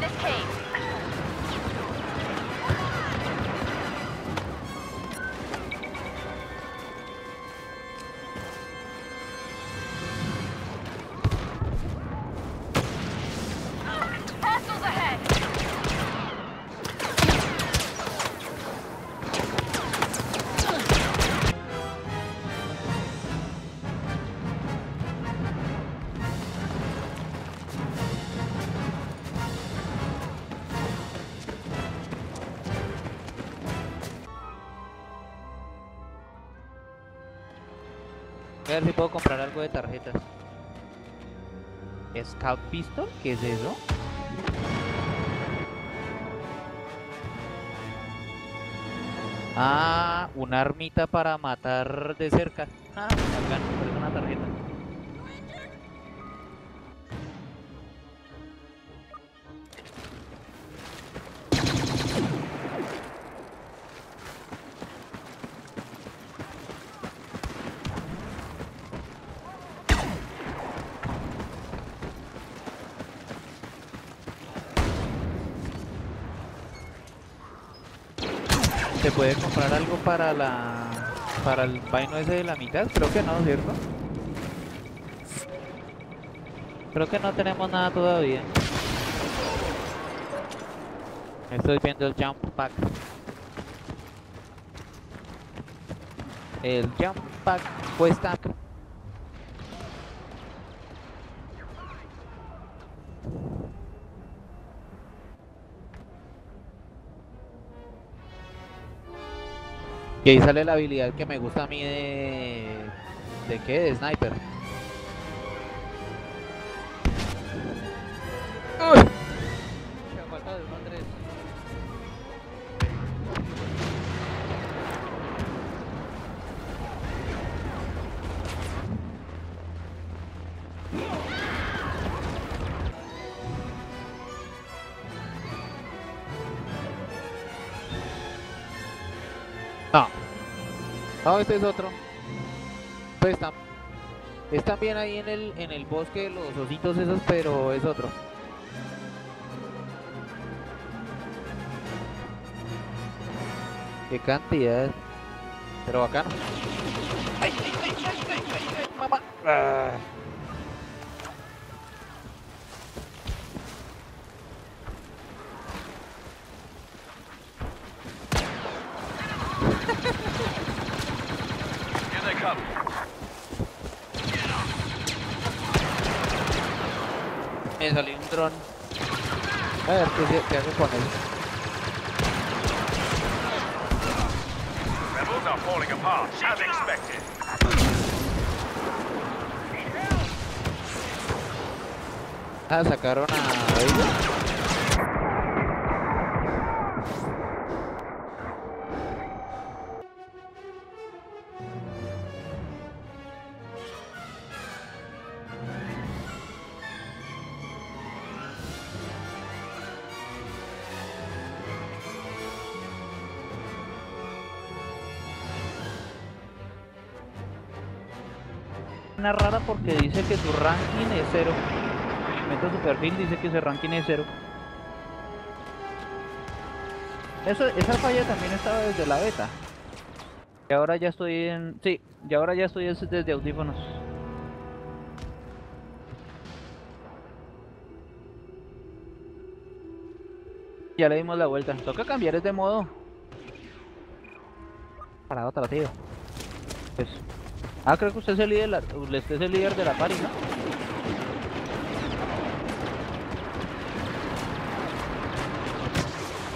this cave. Si puedo comprar algo de tarjetas. Scout Pistol, ¿qué es eso? Ah, una armita para matar de cerca. Ah, bacán, ¿Se puede comprar algo para la para el vaino ese de la mitad? Creo que no, ¿cierto? Creo que no tenemos nada todavía. Estoy viendo el jump pack. El jump pack cuesta Y ahí sale la habilidad que me gusta a mí de... ¿De qué? De sniper. No, este es otro. Pues está, es también ahí en el, en el bosque los ositos esos, pero es otro. Qué cantidad. Pero bacano. ¡Ay, ay, ay, ay, ay, ay, ay, mamá! Ah. Me salió un dron. A ver qué, qué hago con él. Rebels are falling apart, as expected. Ah, sacaron a Una rara porque dice que su ranking es cero. Meto su perfil, dice que su ranking es cero. Eso, esa falla también estaba desde la beta. Y ahora ya estoy en... Sí, y ahora ya estoy es- desde audífonos. Ya le dimos la vuelta. Toca cambiar este modo. para otra, tío. Pues. Ah, creo que usted es el líder, de la- usted es el líder de la party, ¿no?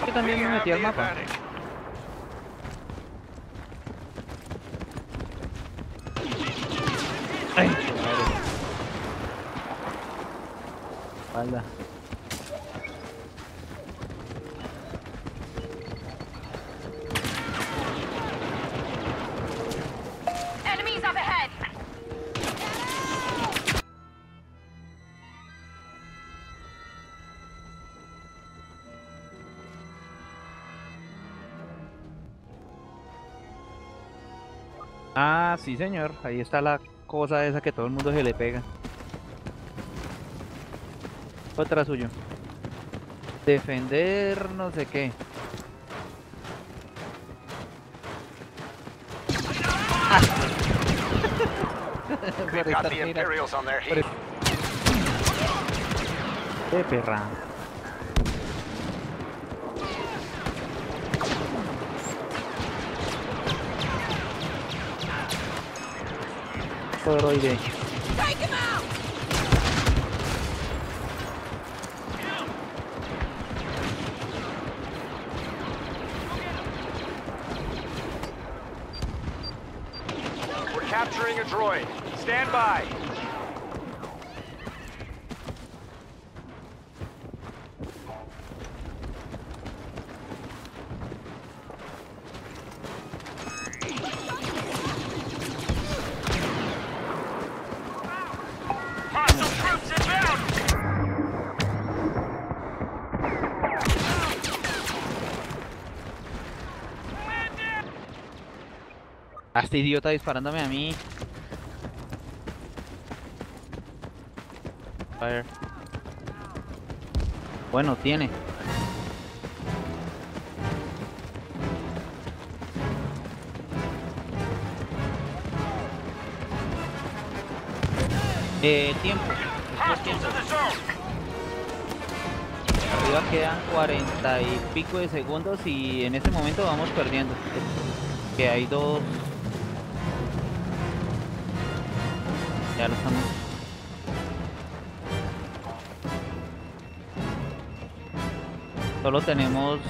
Yo también me metí al mapa. Ay. Espalda. Sí, señor. Ahí está la cosa esa que todo el mundo se le pega. Otra suyo. Defender no sé qué. Por We've es- De perra. Toroide. We're capturing a droid. Stand by. Este idiota disparándome a mí. Fire. Bueno, tiene. Eh, tiempo. Zone! Arriba quedan 40 y pico de segundos y en este momento vamos perdiendo. Que hay dos. Ya lo estamos. Solo tenemos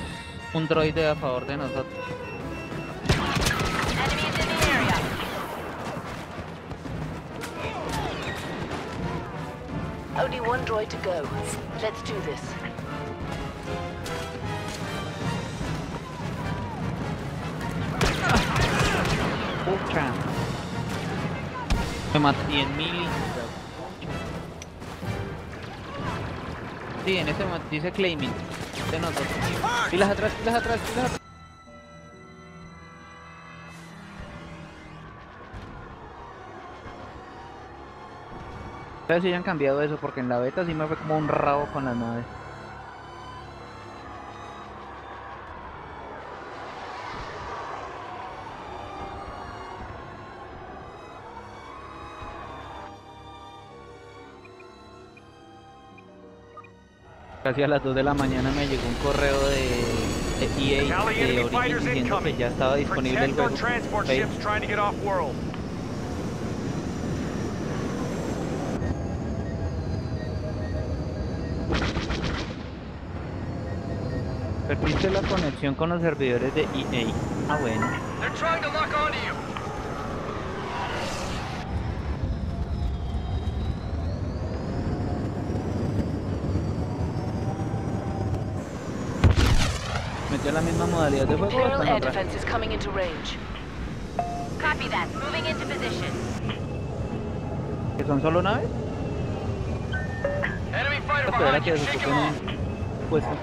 un droide a favor de nosotros. Only one droid to go. Let's do this. Me maté en mil. Sí, en ese momento dice claiming. De nosotros. Pilas atrás, pilas atrás, pilas atrás. ¿Sabes si hayan cambiado eso? Porque en la beta sí me fue como un rabo con las naves. Casi a las 2 de la mañana me llegó un correo de, de EA de Origin diciendo que ya estaba disponible el juego. Perdiste la conexión con los servidores de EA. Ah, bueno. Metió la misma modalidad de air otra? defense is coming into range. Copy that. Moving into position. ¿Que son solo naves? Enemy fighter Espera behind que you. se Shake him ocupen off. un puesto.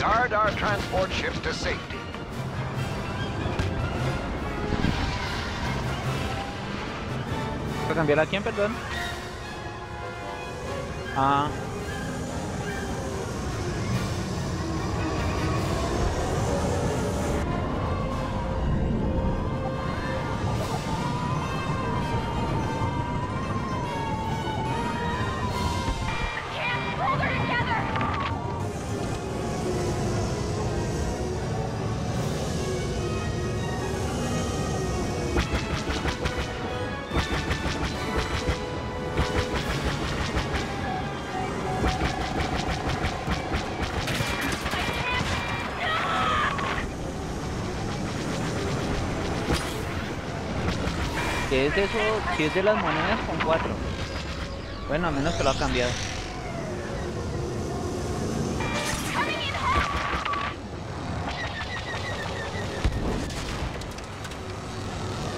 Guard our transport ship to safety. ¿Para cambiar a quién, perdón? Ah. Si es eso, si es de las monedas con cuatro. Bueno, a menos que lo ha cambiado.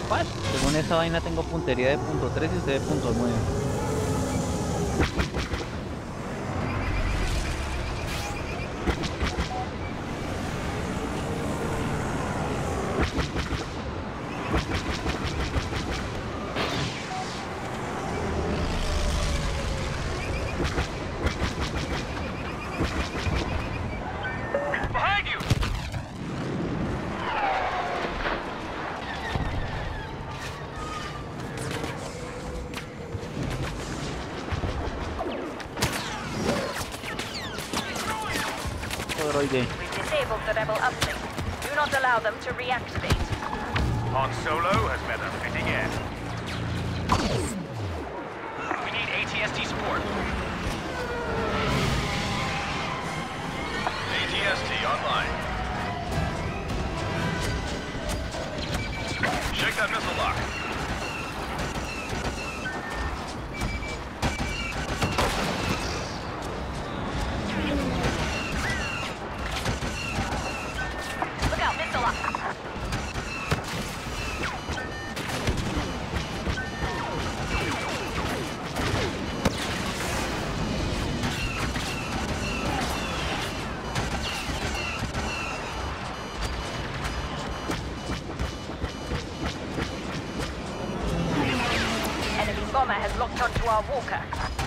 ¿Cuál? Según esa vaina tengo puntería de punto 3 y usted de punto 9. Disabled the rebel uplink. Do not allow them to reactivate. Han Solo has met a fitting end. We need ATST support. ATST online. Has locked onto our walker.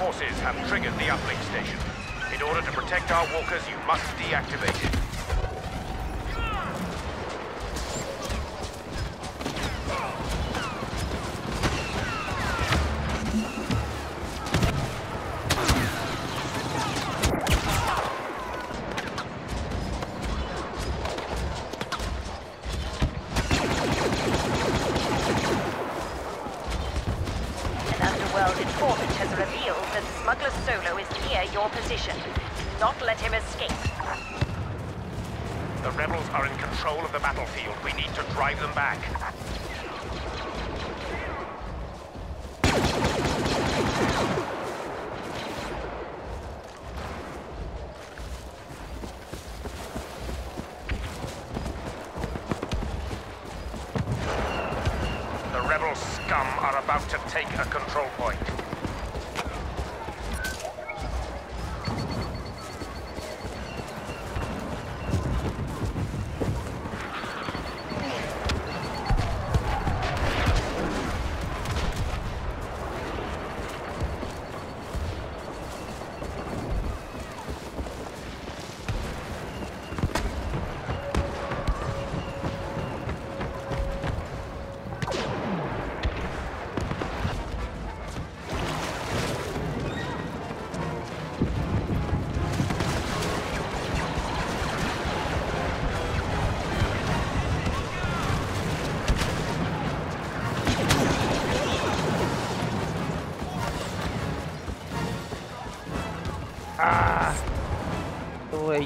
Forces have triggered the uplink station. In order to protect our walkers, you must deactivate it. The rebels are in control of the battlefield. We need to drive them back.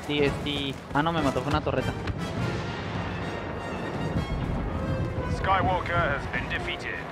Tu ATST. Ah, no, me mató, fue una torreta. Skywalker has been defeated.